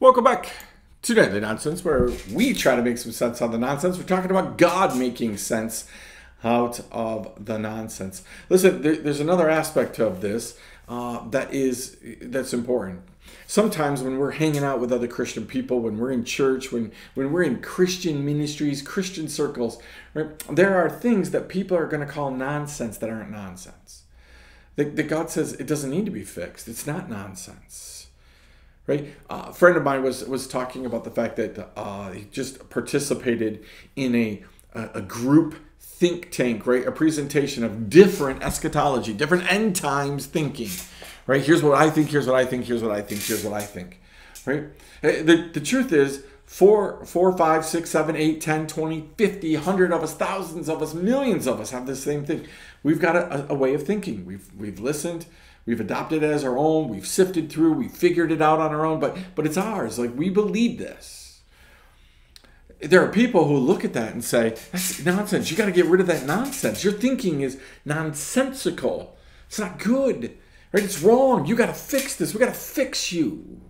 Welcome back to Nightly Nonsense, where we try to make some sense out of the nonsense. We're talking about God making sense out of the nonsense. Listen, there, there's another aspect of this uh, that is that's important. Sometimes when we're hanging out with other Christian people, when we're in church, when when we're in Christian ministries, Christian circles, right, there are things that people are going to call nonsense that aren't nonsense. That, that God says it doesn't need to be fixed. It's not nonsense right? Uh, a friend of mine was was talking about the fact that uh, he just participated in a a group think tank, right? A presentation of different eschatology, different end times thinking, right? Here's what I think. Here's what I think. Here's what I think. Here's what I think, right? The the truth is. Four, four, five, six, seven, eight, 10, 20, 50, 100 of us, thousands of us, millions of us have the same thing. We've got a, a way of thinking. We've, we've listened, We've adopted it as our own. We've sifted through. We figured it out on our own. But but it's ours. Like we believe this. There are people who look at that and say, "That's nonsense. You got to get rid of that nonsense. Your thinking is nonsensical. It's not good. Right? It's wrong. You got to fix this. We got to fix you."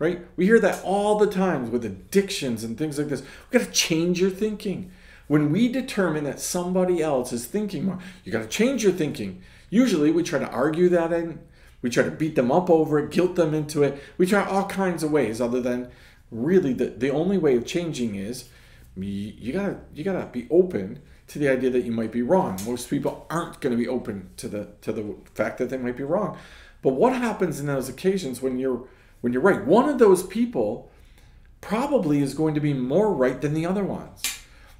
Right? We hear that all the time with addictions and things like this. We got to change your thinking. When we determine that somebody else is thinking more, you got to change your thinking. Usually we try to argue that in, we try to beat them up over it, guilt them into it. We try all kinds of ways other than really the, the only way of changing is you, gotta you gotta be open to the idea that you might be wrong. Most people aren't going to be open to the to the fact that they might be wrong. But what happens in those occasions when you're when you're right? One of those people probably is going to be more right than the other ones.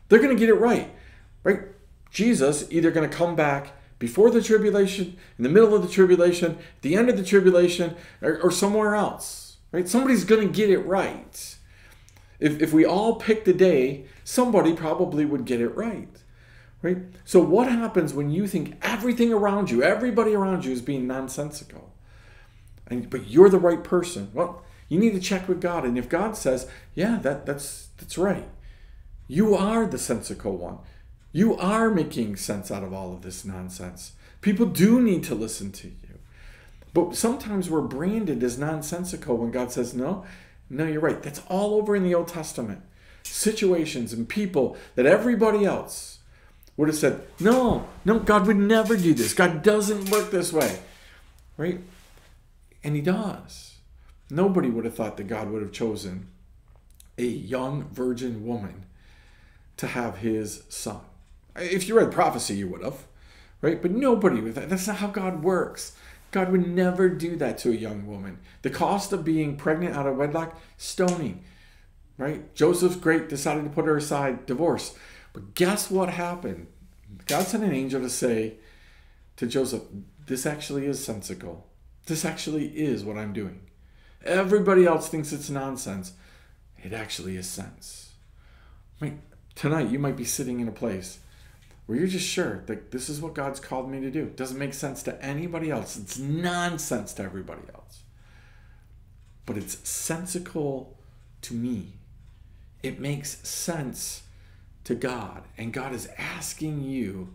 They're going to get it right. Right? Jesus either going to come back before the tribulation, in the middle of the tribulation, the end of the tribulation, or, or somewhere else. Right? Somebody's going to get it right. If, if we all picked a day, somebody probably would get it right. Right? So what happens when you think everything around you, everybody around you is being nonsensical? And but you're the right person. Well, you need to check with God. And if God says, yeah, that, that's that's right. You are the sensical one. You are making sense out of all of this nonsense. People do need to listen to you. But sometimes we're branded as nonsensical when God says, no, no, you're right. That's all over in the Old Testament. Situations and people that everybody else would have said, no, no, God would never do this. God doesn't work this way. Right? And He does. Nobody would have thought that God would have chosen a young virgin woman to have his son. If you read prophecy, you would have, right? But nobody would. That's not how God works. God would never do that to a young woman. The cost of being pregnant out of wedlock, stoning, right? Joseph's great, decided to put her aside, divorce. But guess what happened? God sent an angel to say to Joseph, This actually is sensical. This actually is what I'm doing. Everybody else thinks it's nonsense. It actually is sense. Right? Tonight, you might be sitting in a place where you're just sure that this is what God's called me to do. It doesn't make sense to anybody else. It's nonsense to everybody else. But it's sensical to me. It makes sense to God. And God is asking you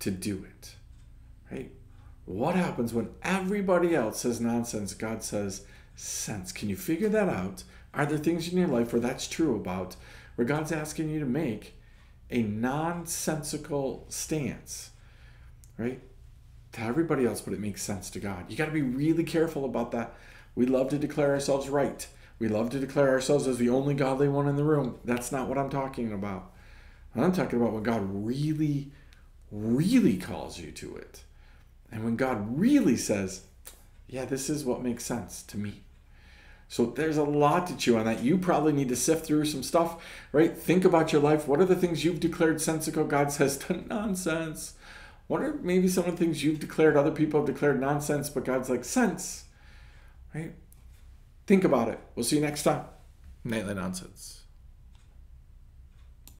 to do it. Right? What happens when everybody else says nonsense? God says sense. Can you figure that out? Are there things in your life where that's true about, where God's asking you to make a nonsensical stance, right? To everybody else, but it makes sense to God. You got to be really careful about that. We love to declare ourselves right. We love to declare ourselves as the only godly one in the room. That's not what I'm talking about. I'm talking about when God really, really calls you to it. And when God really says, yeah, this is what makes sense to me. So there's a lot to chew on that. You probably need to sift through some stuff, right? Think about your life. What are the things you've declared sensical? God says to nonsense. What are maybe some of the things you've declared other people have declared nonsense, but God's like sense, right? Think about it. We'll see you next time. Nightly Nonsense.